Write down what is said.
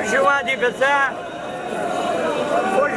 خوش وادي پسر خوش